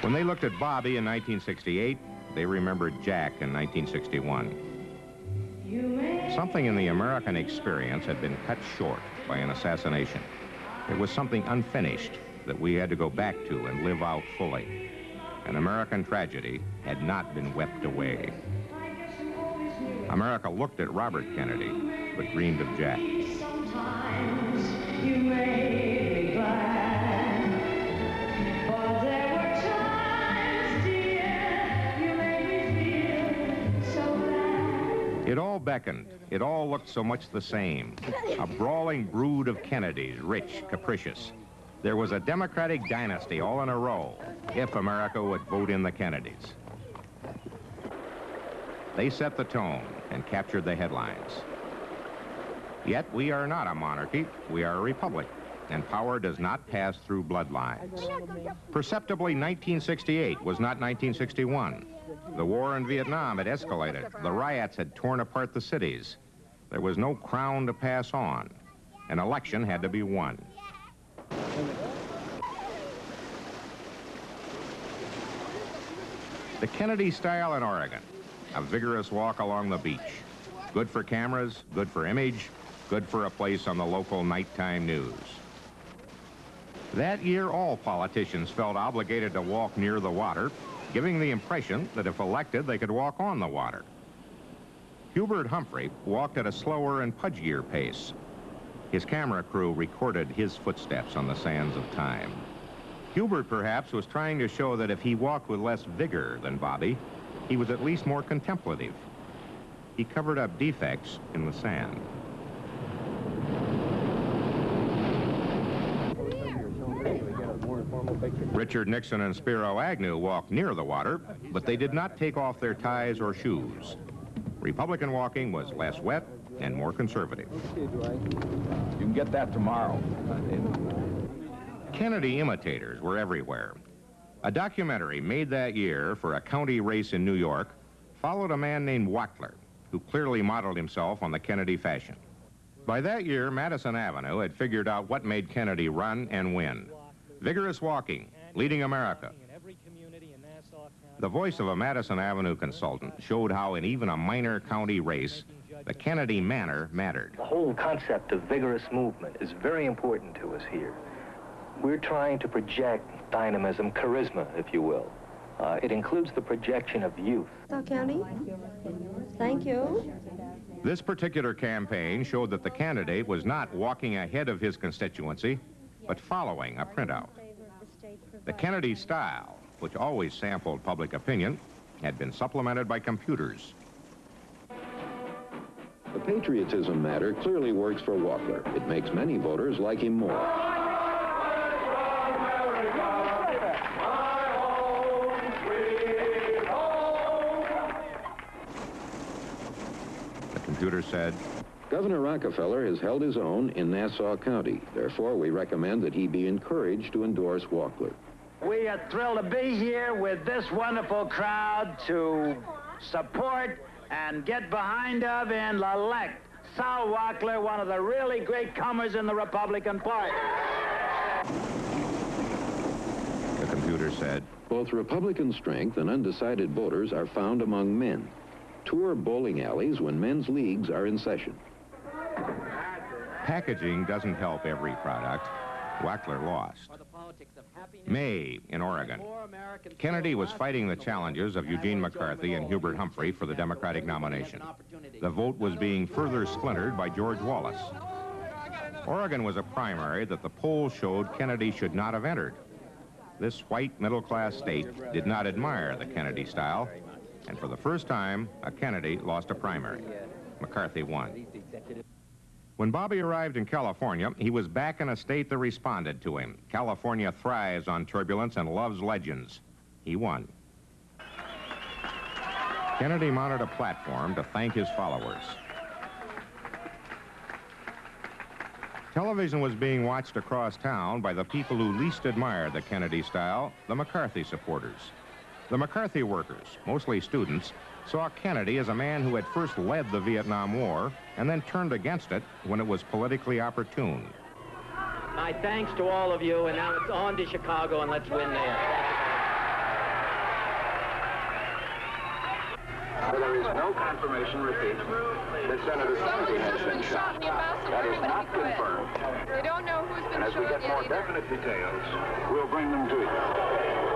When they looked at Bobby in 1968, they remembered Jack in 1961. Something in the American experience had been cut short by an assassination. It was something unfinished that we had to go back to and live out fully. An American tragedy had not been wept away. America looked at Robert Kennedy, but dreamed of Jack. It all beckoned. It all looked so much the same. A brawling brood of Kennedys, rich, capricious. There was a Democratic dynasty all in a row, if America would vote in the Kennedys. They set the tone and captured the headlines. Yet we are not a monarchy, we are a republic, and power does not pass through bloodlines. Perceptibly, 1968 was not 1961. The war in Vietnam had escalated. The riots had torn apart the cities. There was no crown to pass on. An election had to be won. The Kennedy style in Oregon, a vigorous walk along the beach. Good for cameras, good for image, good for a place on the local nighttime news. That year, all politicians felt obligated to walk near the water giving the impression that if elected, they could walk on the water. Hubert Humphrey walked at a slower and pudgier pace. His camera crew recorded his footsteps on the sands of time. Hubert, perhaps, was trying to show that if he walked with less vigor than Bobby, he was at least more contemplative. He covered up defects in the sand. Richard Nixon and Spiro Agnew walked near the water, but they did not take off their ties or shoes. Republican walking was less wet and more conservative. You can get that tomorrow. Kennedy imitators were everywhere. A documentary made that year for a county race in New York followed a man named Wachtler, who clearly modeled himself on the Kennedy fashion. By that year, Madison Avenue had figured out what made Kennedy run and win. Vigorous walking, leading America. The voice of a Madison Avenue consultant showed how in even a minor county race, the Kennedy manner mattered. The whole concept of vigorous movement is very important to us here. We're trying to project dynamism, charisma, if you will. Uh, it includes the projection of youth. Nassau County. Thank you. This particular campaign showed that the candidate was not walking ahead of his constituency, but following a printout. The Kennedy style, which always sampled public opinion, had been supplemented by computers. The patriotism matter clearly works for Wachtler. It makes many voters like him more. The computer said, Governor Rockefeller has held his own in Nassau County. Therefore, we recommend that he be encouraged to endorse Wachtler. We are thrilled to be here with this wonderful crowd to support and get behind of and elect Sol Wachtler, one of the really great comers in the Republican Party. the computer said, Both Republican strength and undecided voters are found among men. Tour bowling alleys when men's leagues are in session. Packaging doesn't help every product. Wachtler lost. May in Oregon. Kennedy was fighting the challenges of Eugene McCarthy and Hubert Humphrey for the Democratic nomination. The vote was being further splintered by George Wallace. Oregon was a primary that the polls showed Kennedy should not have entered. This white middle-class state did not admire the Kennedy style, and for the first time, a Kennedy lost a primary. McCarthy won. When Bobby arrived in California, he was back in a state that responded to him. California thrives on turbulence and loves legends. He won. Kennedy mounted a platform to thank his followers. Television was being watched across town by the people who least admired the Kennedy style, the McCarthy supporters. The McCarthy workers, mostly students, saw Kennedy as a man who had first led the Vietnam War and then turned against it when it was politically opportune. My thanks to all of you, and now it's on to Chicago, and let's win there. There is no confirmation, repeat, that Senator Kennedy has been shot. That is not confirmed. They don't know who's been shot And as we get more definite details, we'll bring them to you.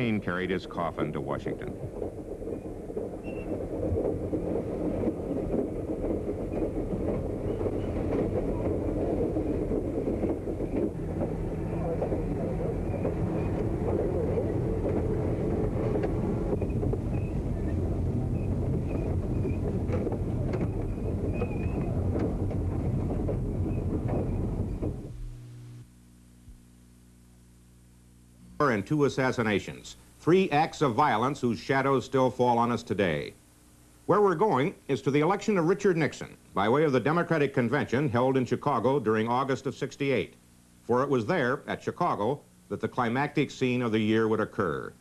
Train carried his coffin to Washington. And two assassinations, three acts of violence whose shadows still fall on us today. Where we're going is to the election of Richard Nixon by way of the Democratic Convention held in Chicago during August of 68. For it was there, at Chicago, that the climactic scene of the year would occur.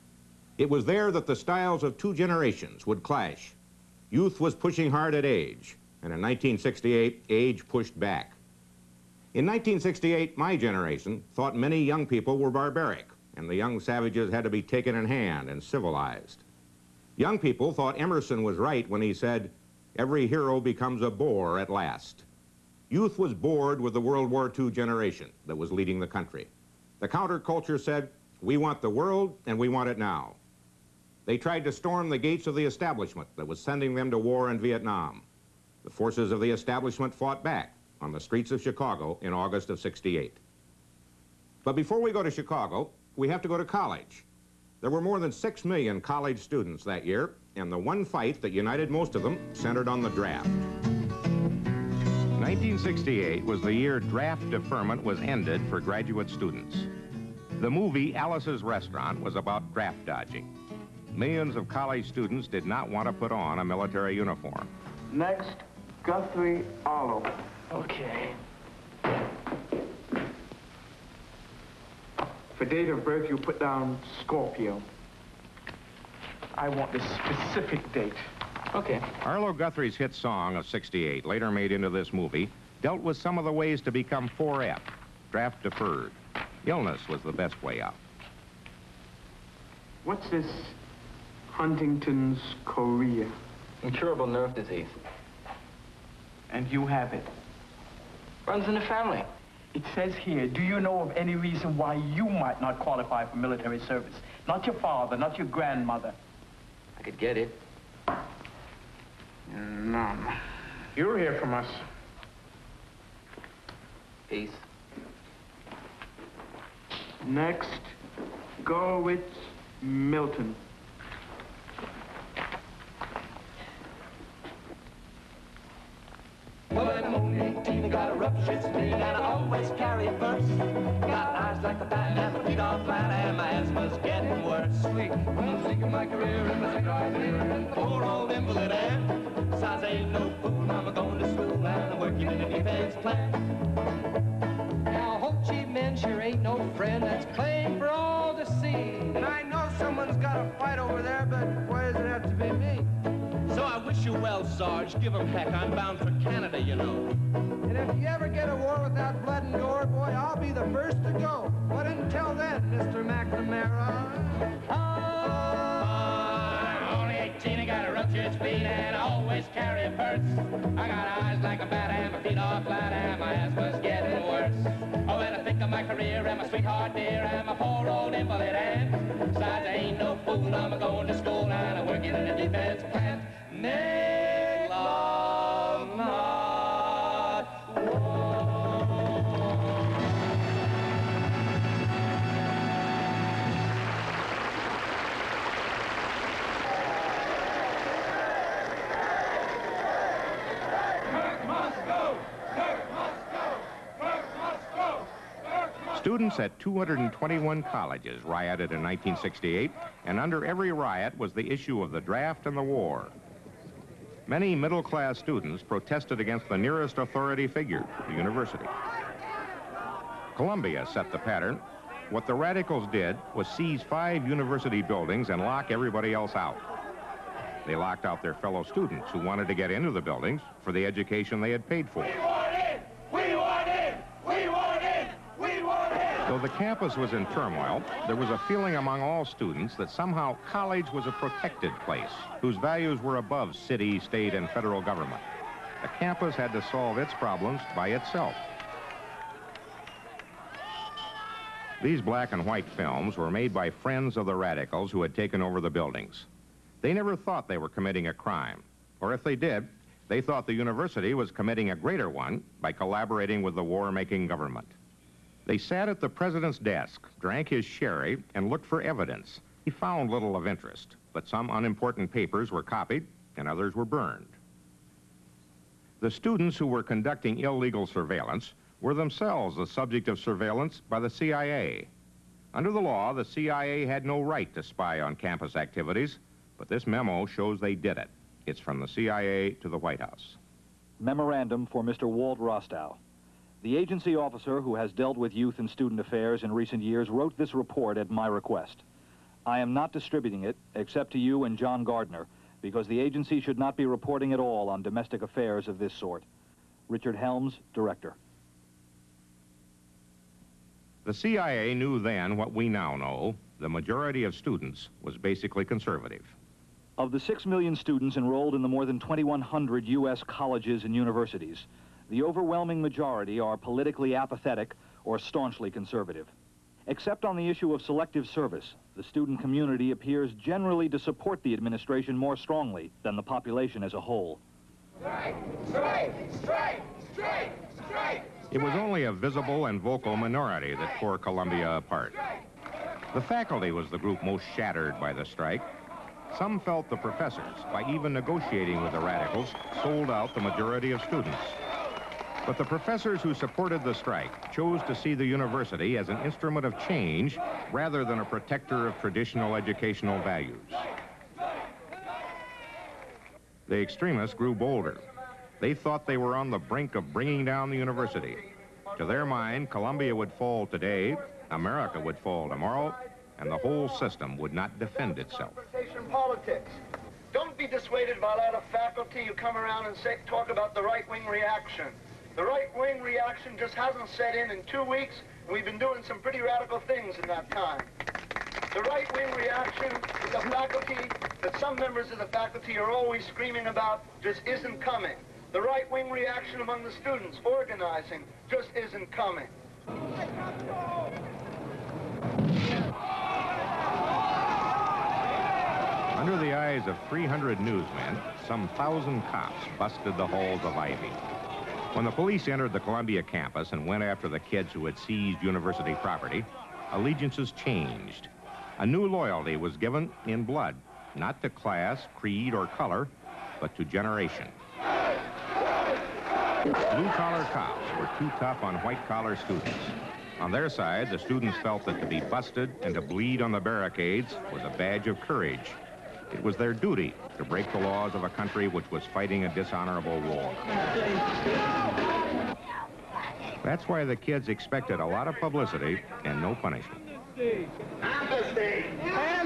It was there that the styles of two generations would clash. Youth was pushing hard at age, and in 1968, age pushed back. In 1968, my generation thought many young people were barbaric, and the young savages had to be taken in hand and civilized. Young people thought Emerson was right when he said, every hero becomes a bore at last. Youth was bored with the World War II generation that was leading the country. The counterculture said, we want the world and we want it now. They tried to storm the gates of the establishment that was sending them to war in Vietnam. The forces of the establishment fought back on the streets of Chicago in August of 68. But before we go to Chicago, we have to go to college. There were more than six million college students that year, and the one fight that united most of them centered on the draft. 1968 was the year draft deferment was ended for graduate students. The movie Alice's Restaurant was about draft dodging. Millions of college students did not want to put on a military uniform. Next, Guthrie Arlo. Okay. For date of birth, you put down Scorpio. I want the specific date. Okay. Arlo Guthrie's hit song of 68, later made into this movie, dealt with some of the ways to become 4F, draft deferred. Illness was the best way out. What's this Huntington's chorea? Incurable nerve disease. And you have it. Runs in the family. It says here, do you know of any reason why you might not qualify for military service? Not your father, not your grandmother. I could get it. None. You'll hear from us. Peace. Next, Gorwitz Milton. Well, I'm only 18, got a rough shit spleen, and I always carry a purse. Got eyes like the bat, and my feet are flat, and my asthma's getting worse. Sweet, I'm seeking my career in the cigar and Poor old invalid Ann. Besides, I ain't no fool, I'm going to school, and I'm working in a defense plant. Now, Ho Chi Minh sure ain't no friend that's plain for well, Sarge. Give 'em heck. I'm bound for Canada, you know. And if you ever get a war without blood and gore, boy, I'll be the first to go. But until then, Mr. McNamara. I'm only 18, I got a rough shirt's and I always carry a purse. I got eyes like a bat and my feet are flat and my asthma's getting worse. Oh, when I think of my career and my sweetheart dear and my poor old invalid aunt. Besides, I ain't no fool, I'm going to school and I'm working in a defense plant. Students at 221 colleges rioted in 1968, and under every riot was the issue of the draft and the war. Many middle-class students protested against the nearest authority figure, the university. Columbia set the pattern. What the radicals did was seize five university buildings and lock everybody else out. They locked out their fellow students who wanted to get into the buildings for the education they had paid for. Though the campus was in turmoil, there was a feeling among all students that somehow college was a protected place whose values were above city, state, and federal government. The campus had to solve its problems by itself. These black and white films were made by friends of the radicals who had taken over the buildings. They never thought they were committing a crime, or if they did, they thought the university was committing a greater one by collaborating with the war-making government. They sat at the president's desk, drank his sherry, and looked for evidence. He found little of interest, but some unimportant papers were copied and others were burned. The students who were conducting illegal surveillance were themselves the subject of surveillance by the CIA. Under the law, the CIA had no right to spy on campus activities, but this memo shows they did it. It's from the CIA to the White House. Memorandum for Mr. Walt Rostow. The agency officer who has dealt with youth and student affairs in recent years wrote this report at my request. I am not distributing it, except to you and John Gardner, because the agency should not be reporting at all on domestic affairs of this sort. Richard Helms, Director. The CIA knew then what we now know. The majority of students was basically conservative. Of the 6 million students enrolled in the more than 2,100 U.S. colleges and universities, the overwhelming majority are politically apathetic or staunchly conservative. Except on the issue of selective service, the student community appears generally to support the administration more strongly than the population as a whole. Strike! Strike! Strike! Strike! Strike! It was only a visible and vocal minority that tore Columbia apart. The faculty was the group most shattered by the strike. Some felt the professors, by even negotiating with the radicals, sold out the majority of students. But the professors who supported the strike chose to see the university as an instrument of change rather than a protector of traditional educational values. The extremists grew bolder. They thought they were on the brink of bringing down the university. To their mind, Columbia would fall today, America would fall tomorrow, and the whole system would not defend itself. Politics. Don't be dissuaded by lot of faculty who come around and say, talk about the right-wing reaction. The right-wing reaction just hasn't set in in two weeks, and we've been doing some pretty radical things in that time. The right-wing reaction is the faculty that some members of the faculty are always screaming about just isn't coming. The right-wing reaction among the students organizing just isn't coming. Under the eyes of 300 newsmen, some thousand cops busted the halls of Ivy. When the police entered the Columbia campus and went after the kids who had seized university property, allegiances changed. A new loyalty was given in blood, not to class, creed, or color, but to generation. Blue-collar cops were too tough on white-collar students. On their side, the students felt that to be busted and to bleed on the barricades was a badge of courage. It was their duty to break the laws of a country which was fighting a dishonorable war. That's why the kids expected a lot of publicity and no punishment. Amnesty! Amnesty!